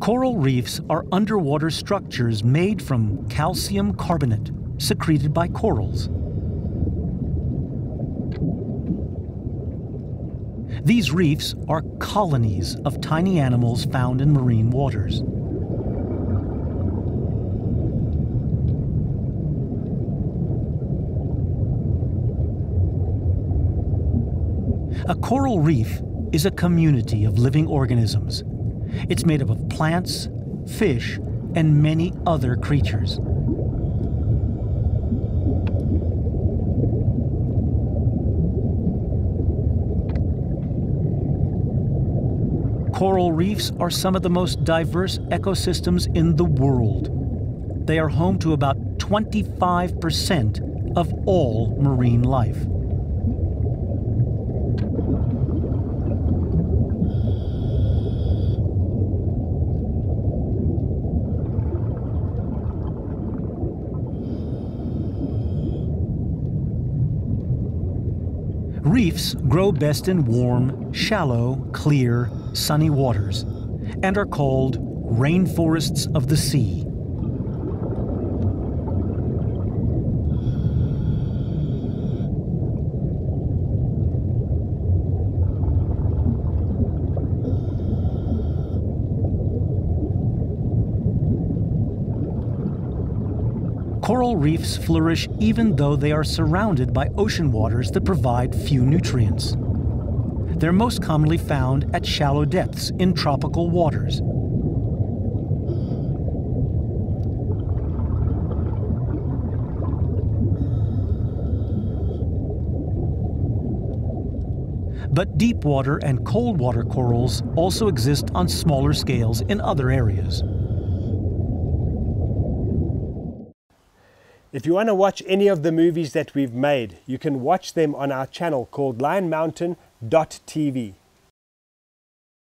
Coral reefs are underwater structures made from calcium carbonate secreted by corals. These reefs are colonies of tiny animals found in marine waters. A coral reef is a community of living organisms. It's made up of plants, fish, and many other creatures. Coral reefs are some of the most diverse ecosystems in the world. They are home to about 25% of all marine life. Reefs grow best in warm, shallow, clear, sunny waters and are called rainforests of the sea. Coral reefs flourish even though they are surrounded by ocean waters that provide few nutrients. They're most commonly found at shallow depths in tropical waters. But deep water and cold water corals also exist on smaller scales in other areas. If you want to watch any of the movies that we've made, you can watch them on our channel called lionmountain.tv.